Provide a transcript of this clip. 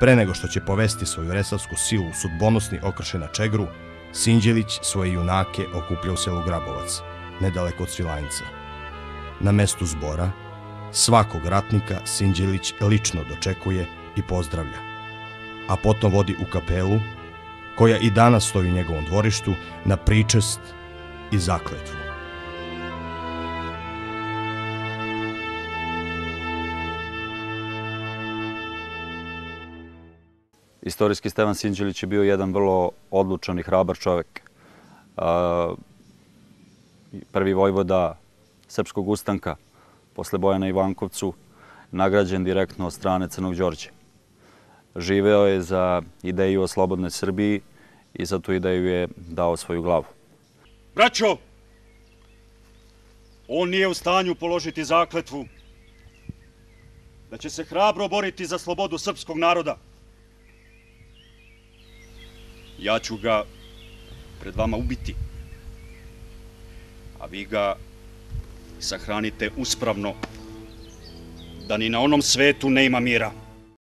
Pre nego što će povesti svoju resavsku silu u sudbonosni okršaj na Čegru, Sinđelić svoje junake okuplja u selu Grabovac, nedaleko od Svilajnca. Na mestu zbora, svakog ratnika Sinđelić lično dočekuje i pozdravlja, a potom vodi u kapelu, koja i danas stoji u njegovom dvorištu, na pričest i zakletvu. Istorijski Stevan Sinđelić je bio jedan vrlo odlučan i hrabar čovek. Prvi vojvoda Srpskog ustanka posle boja na Ivankovcu, nagrađen direktno od strane Crnog Đorđe. Živeo je za ideju o slobodnoj Srbiji i za tu ideju je dao svoju glavu. Braćo, on nije u stanju položiti zakletvu da će se hrabro boriti za slobodu srpskog naroda. Ja ću ga pred vama ubiti, a vi ga sahranite uspravno, da ni na onom svetu ne ima mira.